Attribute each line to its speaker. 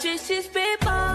Speaker 1: just his paper.